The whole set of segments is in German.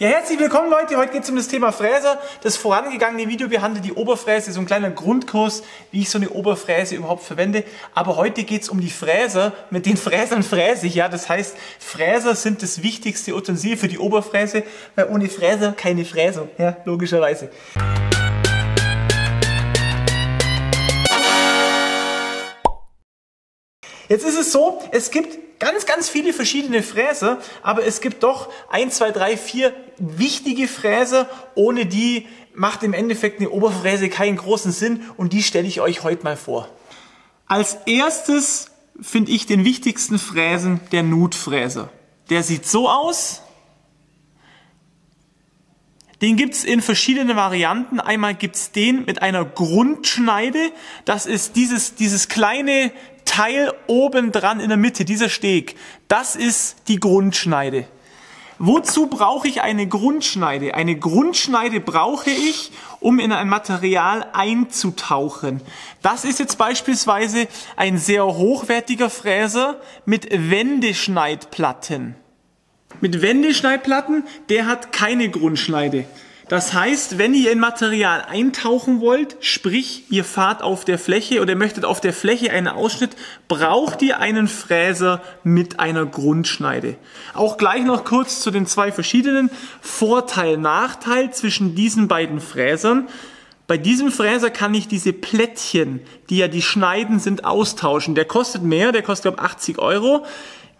Ja, herzlich willkommen Leute. Heute geht es um das Thema Fräser. Das vorangegangene Video behandelt die Oberfräse, so ein kleiner Grundkurs, wie ich so eine Oberfräse überhaupt verwende. Aber heute geht es um die Fräser. Mit den Fräsern fräse ich, ja. Das heißt, Fräser sind das wichtigste Utensil für die Oberfräse, weil ohne Fräser keine Fräsung, ja, logischerweise. Jetzt ist es so, es gibt ganz, ganz viele verschiedene Fräser, aber es gibt doch ein, zwei, drei, vier wichtige Fräser, ohne die macht im Endeffekt eine Oberfräse keinen großen Sinn und die stelle ich euch heute mal vor. Als erstes finde ich den wichtigsten Fräsen der Nutfräser. Der sieht so aus. Den gibt's in verschiedenen Varianten. Einmal gibt's den mit einer Grundschneide. Das ist dieses, dieses kleine Teil oben dran in der Mitte, dieser Steg, das ist die Grundschneide. Wozu brauche ich eine Grundschneide? Eine Grundschneide brauche ich, um in ein Material einzutauchen. Das ist jetzt beispielsweise ein sehr hochwertiger Fräser mit Wendeschneidplatten. Mit Wendeschneidplatten, der hat keine Grundschneide. Das heißt, wenn ihr in Material eintauchen wollt, sprich ihr fahrt auf der Fläche oder möchtet auf der Fläche einen Ausschnitt, braucht ihr einen Fräser mit einer Grundschneide. Auch gleich noch kurz zu den zwei verschiedenen Vorteil, Nachteil zwischen diesen beiden Fräsern. Bei diesem Fräser kann ich diese Plättchen, die ja die Schneiden sind, austauschen. Der kostet mehr, der kostet glaube 80 Euro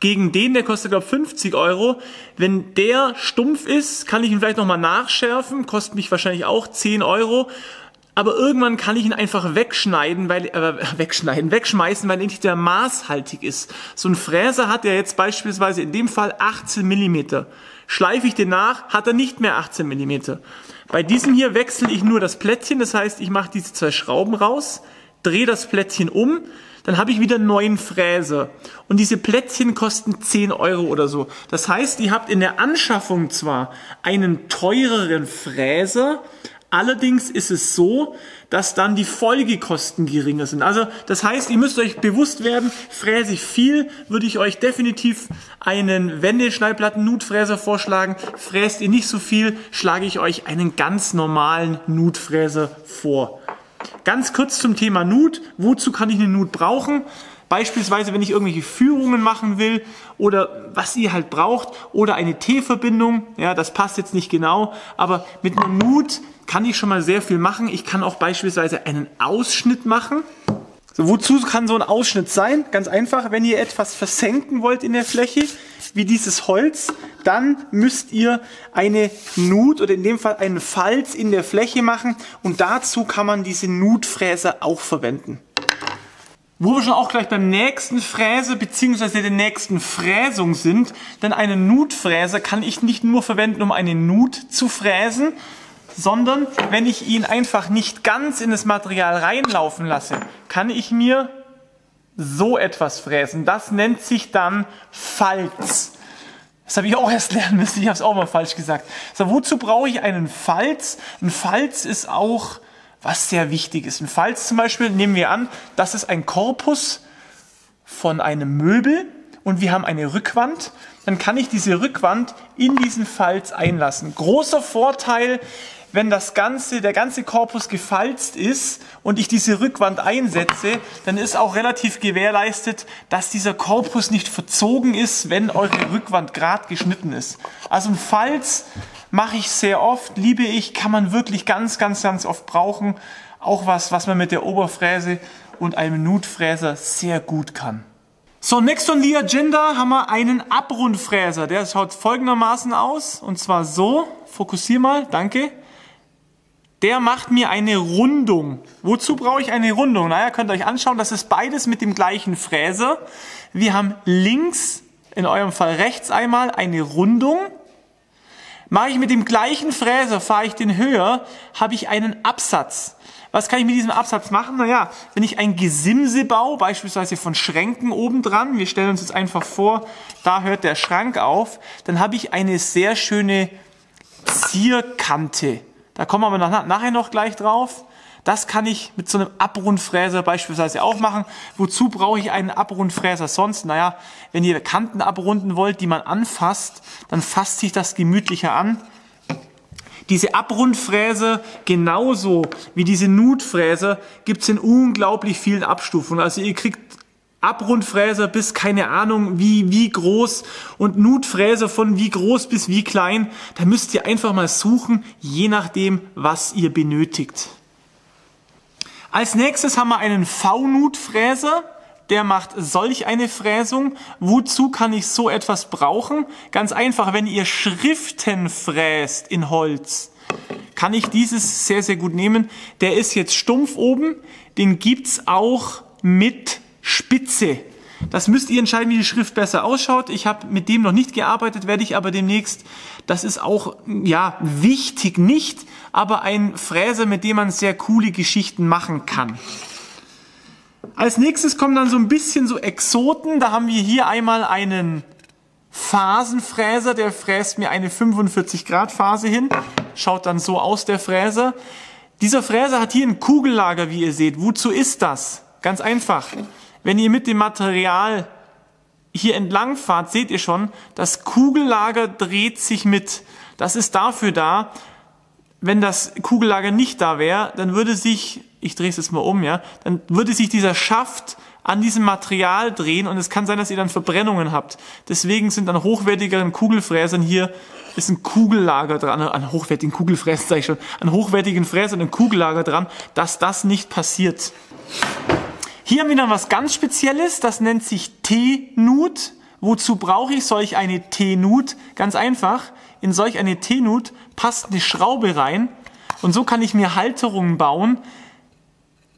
gegen den, der kostet glaube 50 Euro. Wenn der stumpf ist, kann ich ihn vielleicht nochmal nachschärfen, kostet mich wahrscheinlich auch 10 Euro. Aber irgendwann kann ich ihn einfach wegschneiden, weil äh, wegschneiden, wegschmeißen, weil endlich der maßhaltig ist. So ein Fräser hat ja jetzt beispielsweise in dem Fall 18 Millimeter. Schleife ich den nach, hat er nicht mehr 18 Millimeter. Bei diesem hier wechsle ich nur das Plättchen, das heißt, ich mache diese zwei Schrauben raus, drehe das Plättchen um, dann habe ich wieder einen neuen Fräser. Und diese Plättchen kosten 10 Euro oder so. Das heißt, ihr habt in der Anschaffung zwar einen teureren Fräser, allerdings ist es so, dass dann die Folgekosten geringer sind. Also das heißt, ihr müsst euch bewusst werden, fräse ich viel, würde ich euch definitiv einen Wendeschneidplatten-Nutfräser vorschlagen. Fräst ihr nicht so viel, schlage ich euch einen ganz normalen Nutfräser vor. Ganz kurz zum Thema Nut. Wozu kann ich eine Nut brauchen? Beispielsweise, wenn ich irgendwelche Führungen machen will oder was ihr halt braucht oder eine T-Verbindung. Ja, das passt jetzt nicht genau, aber mit einer Nut kann ich schon mal sehr viel machen. Ich kann auch beispielsweise einen Ausschnitt machen. So, wozu kann so ein Ausschnitt sein? Ganz einfach, wenn ihr etwas versenken wollt in der Fläche, wie dieses Holz, dann müsst ihr eine Nut oder in dem Fall einen Falz in der Fläche machen und dazu kann man diese Nutfräse auch verwenden. Wo wir schon auch gleich beim nächsten Fräse bzw. der nächsten Fräsung sind, denn eine Nutfräse kann ich nicht nur verwenden, um eine Nut zu fräsen, sondern wenn ich ihn einfach nicht ganz in das Material reinlaufen lasse, kann ich mir so etwas fräsen. Das nennt sich dann Falz. Das habe ich auch erst lernen müssen, ich habe es auch mal falsch gesagt. So, wozu brauche ich einen Falz? Ein Falz ist auch was sehr wichtig ist. Ein Falz zum Beispiel, nehmen wir an, das ist ein Korpus von einem Möbel und wir haben eine Rückwand, dann kann ich diese Rückwand in diesen Falz einlassen. Großer Vorteil, wenn das ganze, der ganze Korpus gefalzt ist und ich diese Rückwand einsetze, dann ist auch relativ gewährleistet, dass dieser Korpus nicht verzogen ist, wenn eure Rückwand gerade geschnitten ist. Also ein Falz mache ich sehr oft, liebe ich, kann man wirklich ganz, ganz, ganz oft brauchen. Auch was, was man mit der Oberfräse und einem Nutfräser sehr gut kann. So, next on the agenda haben wir einen Abrundfräser. Der schaut folgendermaßen aus. Und zwar so. Fokussier mal, danke der macht mir eine Rundung. Wozu brauche ich eine Rundung? Naja, könnt ihr euch anschauen, das ist beides mit dem gleichen Fräser. Wir haben links, in eurem Fall rechts einmal, eine Rundung. Mache ich mit dem gleichen Fräser, fahre ich den höher, habe ich einen Absatz. Was kann ich mit diesem Absatz machen? Naja, wenn ich ein Gesimse baue, beispielsweise von Schränken oben dran, wir stellen uns jetzt einfach vor, da hört der Schrank auf, dann habe ich eine sehr schöne Zierkante. Da kommen wir nach, nachher noch gleich drauf. Das kann ich mit so einem Abrundfräser beispielsweise auch machen. Wozu brauche ich einen Abrundfräser sonst? Naja, wenn ihr Kanten abrunden wollt, die man anfasst, dann fasst sich das gemütlicher an. Diese Abrundfräse, genauso wie diese Nutfräse, gibt es in unglaublich vielen Abstufungen. Also ihr kriegt Abrundfräser bis keine Ahnung wie, wie groß und Nutfräser von wie groß bis wie klein. Da müsst ihr einfach mal suchen, je nachdem, was ihr benötigt. Als nächstes haben wir einen V-Nutfräser. Der macht solch eine Fräsung. Wozu kann ich so etwas brauchen? Ganz einfach, wenn ihr Schriften fräst in Holz, kann ich dieses sehr, sehr gut nehmen. Der ist jetzt stumpf oben. Den gibt's auch mit Spitze. Das müsst ihr entscheiden, wie die Schrift besser ausschaut. Ich habe mit dem noch nicht gearbeitet, werde ich aber demnächst. Das ist auch ja wichtig nicht, aber ein Fräser, mit dem man sehr coole Geschichten machen kann. Als nächstes kommen dann so ein bisschen so Exoten. Da haben wir hier einmal einen Phasenfräser, der fräst mir eine 45 Grad Phase hin. Schaut dann so aus, der Fräser. Dieser Fräser hat hier ein Kugellager, wie ihr seht. Wozu ist das? Ganz einfach. Wenn ihr mit dem Material hier entlang fahrt, seht ihr schon, das Kugellager dreht sich mit. Das ist dafür da, wenn das Kugellager nicht da wäre, dann würde sich, ich drehe es jetzt mal um, ja, dann würde sich dieser Schaft an diesem Material drehen und es kann sein, dass ihr dann Verbrennungen habt. Deswegen sind an hochwertigeren Kugelfräsern hier ist ein Kugellager dran, an hochwertigen Kugelfräsern sage ich schon, an hochwertigen Fräsern ein Kugellager dran, dass das nicht passiert. Hier haben wir dann was ganz Spezielles, das nennt sich T-Nut. Wozu brauche ich solch eine T-Nut? Ganz einfach, in solch eine T-Nut passt eine Schraube rein und so kann ich mir Halterungen bauen,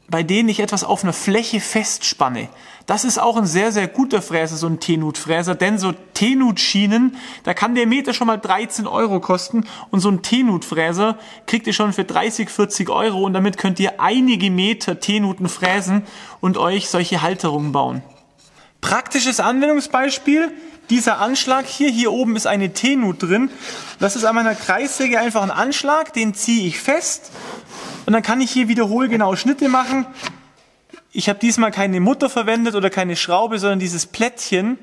bei denen ich etwas auf einer Fläche festspanne. Das ist auch ein sehr, sehr guter Fräser, so ein T-Nut-Fräser, denn so T-Nut-Schienen, da kann der Meter schon mal 13 Euro kosten und so ein T-Nut-Fräser kriegt ihr schon für 30, 40 Euro und damit könnt ihr einige Meter T-Nuten fräsen und euch solche Halterungen bauen. Praktisches Anwendungsbeispiel, dieser Anschlag hier, hier oben ist eine T-Nut drin. Das ist an meiner Kreissäge einfach ein Anschlag, den ziehe ich fest und dann kann ich hier wiederholgenaue Schnitte machen. Ich habe diesmal keine Mutter verwendet oder keine Schraube, sondern dieses Plättchen,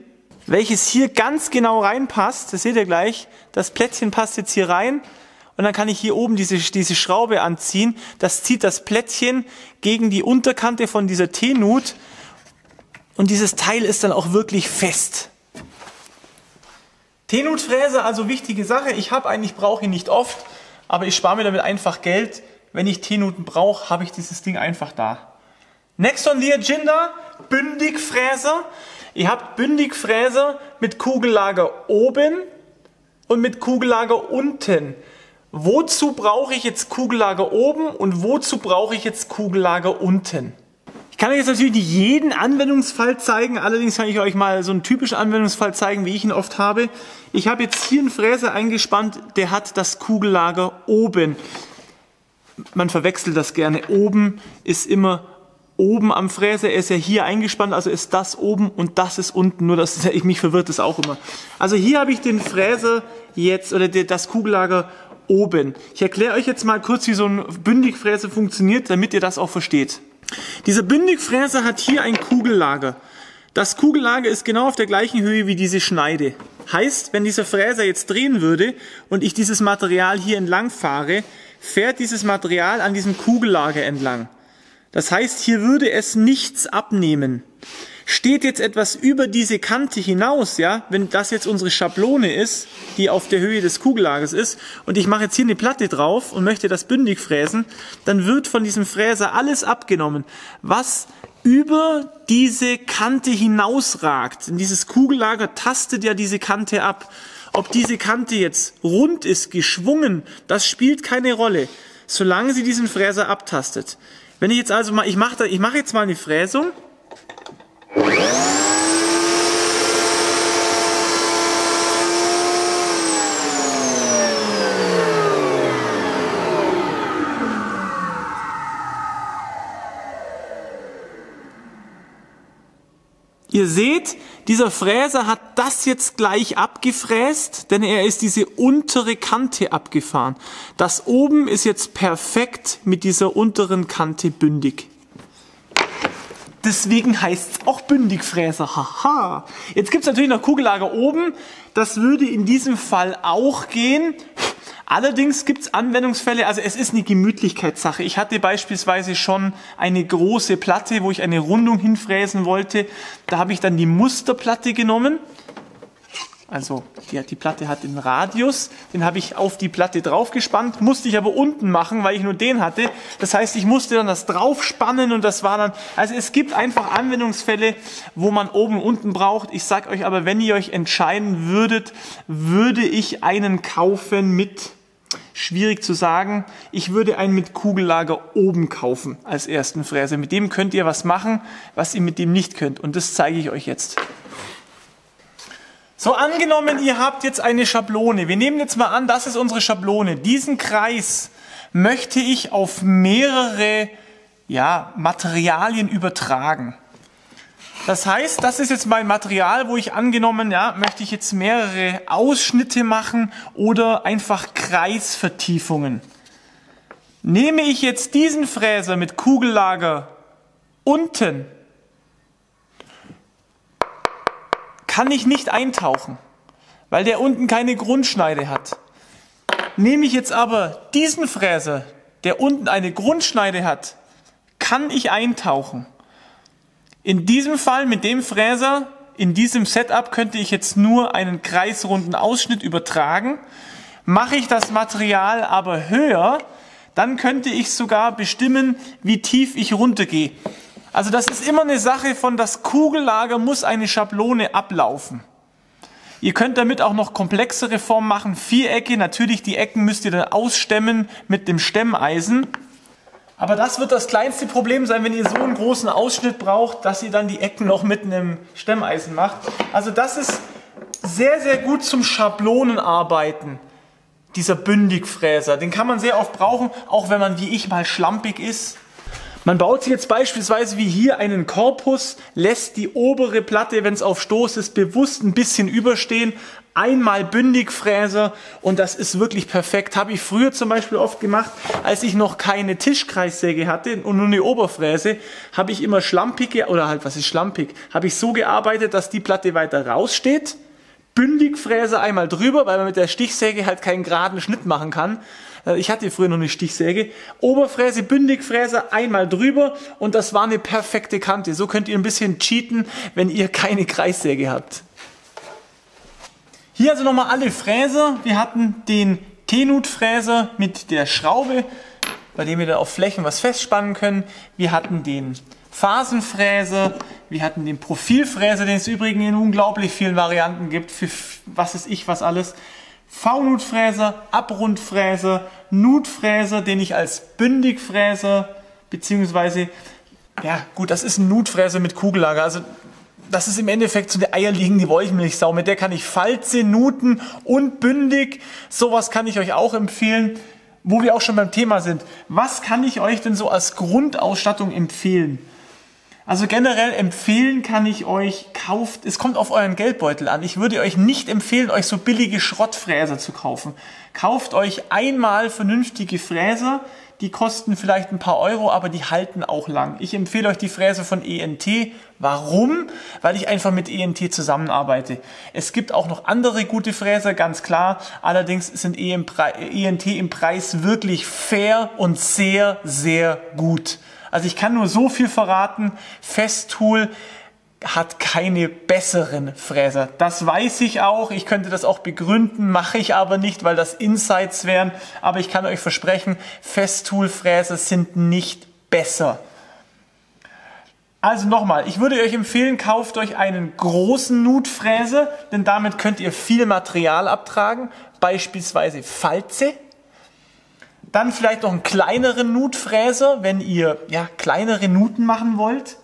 welches hier ganz genau reinpasst. Das seht ihr gleich. Das Plättchen passt jetzt hier rein. Und dann kann ich hier oben diese, diese Schraube anziehen. Das zieht das Plättchen gegen die Unterkante von dieser T-Nut. Und dieses Teil ist dann auch wirklich fest. T-Nut-Fräse, also wichtige Sache. Ich habe eigentlich, brauche ihn nicht oft, aber ich spare mir damit einfach Geld. Wenn ich T-Nuten brauche, habe ich dieses Ding einfach da. Nexon Leagenda, Bündigfräser. Ihr habt Bündigfräser mit Kugellager oben und mit Kugellager unten. Wozu brauche ich jetzt Kugellager oben und wozu brauche ich jetzt Kugellager unten? Ich kann euch jetzt natürlich nicht jeden Anwendungsfall zeigen, allerdings kann ich euch mal so einen typischen Anwendungsfall zeigen, wie ich ihn oft habe. Ich habe jetzt hier einen Fräser eingespannt, der hat das Kugellager oben. Man verwechselt das gerne. Oben ist immer oben am Fräser, er ist ja hier eingespannt, also ist das oben und das ist unten, nur dass ich mich verwirrt das auch immer. Also hier habe ich den Fräser jetzt, oder das Kugellager oben. Ich erkläre euch jetzt mal kurz, wie so ein Bündigfräser funktioniert, damit ihr das auch versteht. Dieser Bündigfräser hat hier ein Kugellager. Das Kugellager ist genau auf der gleichen Höhe wie diese Schneide. Heißt, wenn dieser Fräser jetzt drehen würde und ich dieses Material hier entlang fahre, fährt dieses Material an diesem Kugellager entlang. Das heißt, hier würde es nichts abnehmen. Steht jetzt etwas über diese Kante hinaus, ja, wenn das jetzt unsere Schablone ist, die auf der Höhe des Kugellagers ist, und ich mache jetzt hier eine Platte drauf und möchte das bündig fräsen, dann wird von diesem Fräser alles abgenommen, was über diese Kante hinausragt. Und dieses Kugellager tastet ja diese Kante ab. Ob diese Kante jetzt rund ist, geschwungen, das spielt keine Rolle, solange sie diesen Fräser abtastet. Wenn ich jetzt also mal, ich mache ich mach jetzt mal eine Fräsung. Ihr seht, dieser Fräser hat das jetzt gleich abgefräst, denn er ist diese untere Kante abgefahren. Das oben ist jetzt perfekt mit dieser unteren Kante bündig. Deswegen heißt es auch Bündigfräser. Haha. Jetzt gibt es natürlich noch Kugellager oben. Das würde in diesem Fall auch gehen. Allerdings gibt es Anwendungsfälle, also es ist eine Gemütlichkeitssache. Ich hatte beispielsweise schon eine große Platte, wo ich eine Rundung hinfräsen wollte. Da habe ich dann die Musterplatte genommen also die, die Platte hat den Radius, den habe ich auf die Platte draufgespannt, musste ich aber unten machen, weil ich nur den hatte. Das heißt, ich musste dann das draufspannen und das war dann, also es gibt einfach Anwendungsfälle, wo man oben und unten braucht. Ich sage euch aber, wenn ihr euch entscheiden würdet, würde ich einen kaufen mit, schwierig zu sagen, ich würde einen mit Kugellager oben kaufen als ersten Fräser. Mit dem könnt ihr was machen, was ihr mit dem nicht könnt und das zeige ich euch jetzt. So, angenommen, ihr habt jetzt eine Schablone. Wir nehmen jetzt mal an, das ist unsere Schablone. Diesen Kreis möchte ich auf mehrere ja, Materialien übertragen. Das heißt, das ist jetzt mein Material, wo ich angenommen, ja, möchte ich jetzt mehrere Ausschnitte machen oder einfach Kreisvertiefungen. Nehme ich jetzt diesen Fräser mit Kugellager unten kann ich nicht eintauchen, weil der unten keine Grundschneide hat. Nehme ich jetzt aber diesen Fräser, der unten eine Grundschneide hat, kann ich eintauchen. In diesem Fall mit dem Fräser, in diesem Setup könnte ich jetzt nur einen kreisrunden Ausschnitt übertragen. Mache ich das Material aber höher, dann könnte ich sogar bestimmen, wie tief ich runtergehe. Also das ist immer eine Sache von, das Kugellager muss eine Schablone ablaufen. Ihr könnt damit auch noch komplexere Formen machen, Vierecke, natürlich die Ecken müsst ihr dann ausstemmen mit dem Stemmeisen. Aber das wird das kleinste Problem sein, wenn ihr so einen großen Ausschnitt braucht, dass ihr dann die Ecken noch mit einem Stemmeisen macht. Also das ist sehr, sehr gut zum Schablonenarbeiten. Dieser Bündigfräser, den kann man sehr oft brauchen, auch wenn man wie ich mal schlampig ist. Man baut sich jetzt beispielsweise wie hier einen Korpus, lässt die obere Platte, wenn es auf Stoß ist, bewusst ein bisschen überstehen, einmal Bündigfräser und das ist wirklich perfekt. Habe ich früher zum Beispiel oft gemacht, als ich noch keine Tischkreissäge hatte und nur eine Oberfräse, habe ich immer schlampig, oder halt, was ist schlampig, habe ich so gearbeitet, dass die Platte weiter raussteht, Bündigfräse einmal drüber, weil man mit der Stichsäge halt keinen geraden Schnitt machen kann äh, ich hatte früher noch eine Stichsäge. Oberfräse, Bündigfräse, einmal drüber und das war eine perfekte Kante. So könnt ihr ein bisschen cheaten, wenn ihr keine Kreissäge habt. Hier also nochmal alle Fräser. Wir hatten den T-Nut-Fräser mit der Schraube, bei dem wir dann auf Flächen was festspannen können. Wir hatten den Phasenfräser, wir hatten den Profilfräser, den es übrigens in unglaublich vielen Varianten gibt, für was ist ich, was alles. V-Nutfräser, Abrundfräser, Nutfräser, den ich als Bündigfräser, beziehungsweise, ja gut, das ist ein Nutfräser mit Kugellager, also das ist im Endeffekt so eine eierliegende Wollmilchsau, mit der kann ich Falze, Nuten und bündig, sowas kann ich euch auch empfehlen, wo wir auch schon beim Thema sind. Was kann ich euch denn so als Grundausstattung empfehlen? Also generell empfehlen kann ich euch, kauft, es kommt auf euren Geldbeutel an. Ich würde euch nicht empfehlen, euch so billige Schrottfräser zu kaufen. Kauft euch einmal vernünftige Fräser, die kosten vielleicht ein paar Euro, aber die halten auch lang. Ich empfehle euch die Fräse von ENT. Warum? Weil ich einfach mit ENT zusammenarbeite. Es gibt auch noch andere gute Fräser, ganz klar. Allerdings sind ENT im Preis wirklich fair und sehr, sehr gut. Also ich kann nur so viel verraten. Festool hat keine besseren Fräser. Das weiß ich auch. Ich könnte das auch begründen, mache ich aber nicht, weil das Insights wären. Aber ich kann euch versprechen, Festool-Fräser sind nicht besser. Also nochmal, ich würde euch empfehlen, kauft euch einen großen Nutfräser, denn damit könnt ihr viel Material abtragen, beispielsweise Falze, dann vielleicht noch einen kleineren Nutfräser, wenn ihr ja, kleinere Nuten machen wollt.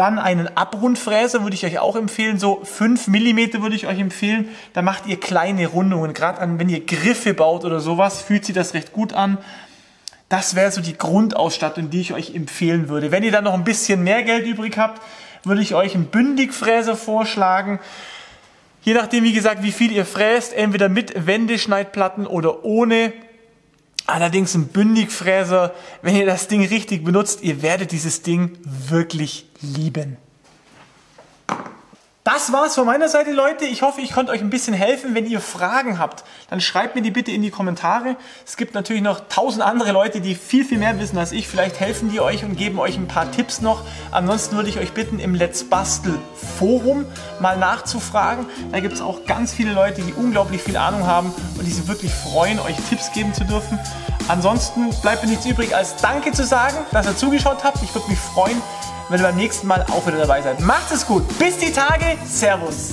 Dann einen Abrundfräser würde ich euch auch empfehlen, so 5 mm würde ich euch empfehlen. Da macht ihr kleine Rundungen, gerade wenn ihr Griffe baut oder sowas, fühlt sich das recht gut an. Das wäre so die Grundausstattung, die ich euch empfehlen würde. Wenn ihr dann noch ein bisschen mehr Geld übrig habt, würde ich euch einen Bündigfräser vorschlagen. Je nachdem, wie gesagt, wie viel ihr fräst, entweder mit Wendeschneidplatten oder ohne. Allerdings ein Bündigfräser, wenn ihr das Ding richtig benutzt, ihr werdet dieses Ding wirklich lieben. Das war's von meiner Seite, Leute. Ich hoffe, ich konnte euch ein bisschen helfen. Wenn ihr Fragen habt, dann schreibt mir die bitte in die Kommentare. Es gibt natürlich noch tausend andere Leute, die viel, viel mehr wissen als ich. Vielleicht helfen die euch und geben euch ein paar Tipps noch. Ansonsten würde ich euch bitten, im Let's Bastel Forum mal nachzufragen. Da gibt es auch ganz viele Leute, die unglaublich viel Ahnung haben und die sich wirklich freuen, euch Tipps geben zu dürfen. Ansonsten bleibt mir nichts übrig, als Danke zu sagen, dass ihr zugeschaut habt. Ich würde mich freuen, wenn ihr beim nächsten Mal auch wieder dabei seid. Macht es gut. Bis die Tage. Servus.